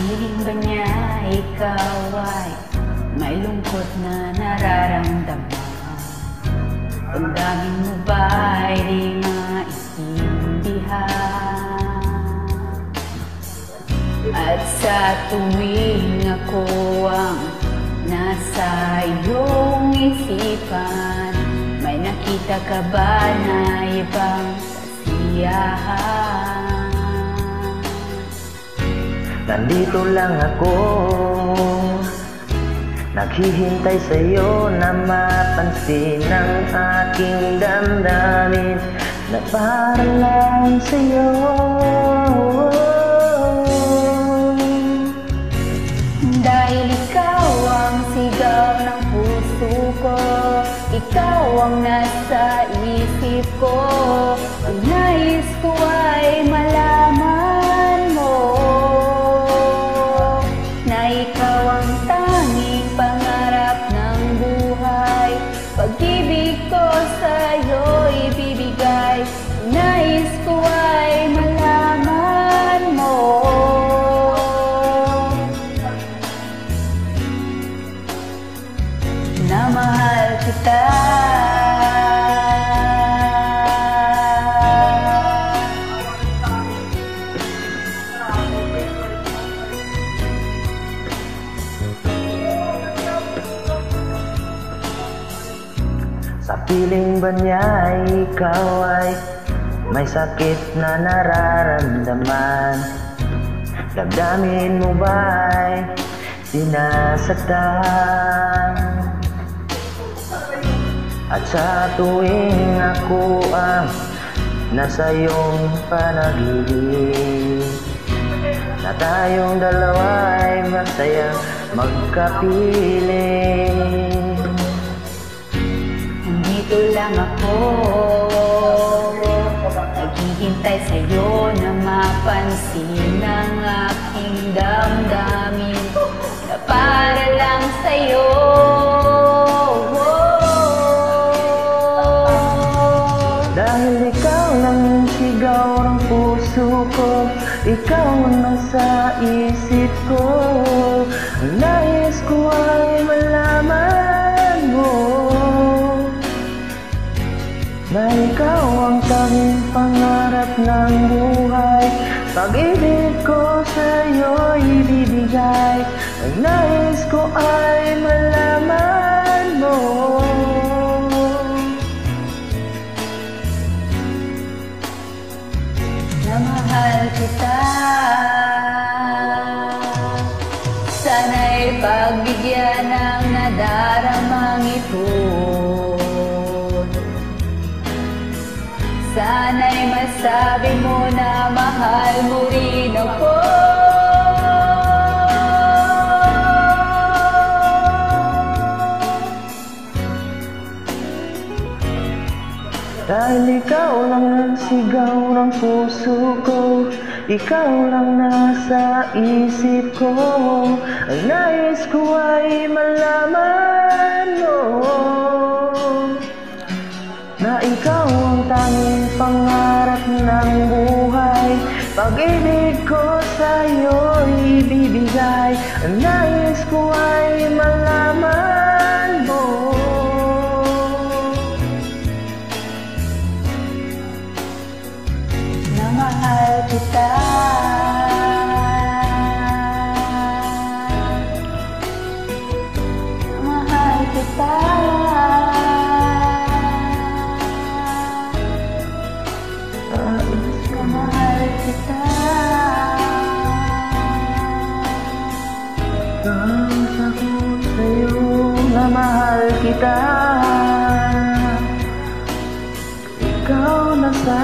piling ba niya ikaw ay may lungkot na nararamdaman? Damdamin mo ba ay di maintindihan? At sa tuwing ako ang nasa iyong isipan May nakita ka ba na ibang kasiyahan? Nandito lang ako. Naghihintay sa'yo na mapansin ang aking damdamin Na para lang sa'yo. Dahil ikaw ang sigaw ng puso ko Ikaw ang nasa isip ko. Ang nais ko piling ba niya ikaw ay May sakit na nararamdaman? Damdamin mo ba ay sinasaktan? At sa tuwing ako ang nasa iyong panaginip Na tayong dalawa ay masayang magkapiling Nandito lang ako. Naghihintay sa'yo na mapansin ang aking damdamin Na para lang sa'yo. Dahil ikaw lang ang sigaw ng puso ko Ikaw ang nasa isip ko. Ang nais ko ay malaman tanging pangarap ng buhay. Pag-ibig ko sa'yo ibibigay. Ang nais ko ay malaman mo. Na mahal kita. Sana'y pagbigyan ng Dahil ikaw lang ang sigaw ng puso ko Ikaw lang nasa isip ko. Ang nais ko ay malaman mo Na ikaw ang tanging pangarap ng buhay. Pag-ibig ko sa'yo ibibigay. Ang nais ko ay Nais ako sa'yo kita. Ikaw na sa